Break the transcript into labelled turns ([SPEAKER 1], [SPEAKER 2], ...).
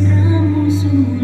[SPEAKER 1] Estamos unidos.